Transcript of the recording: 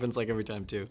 happens like every time too.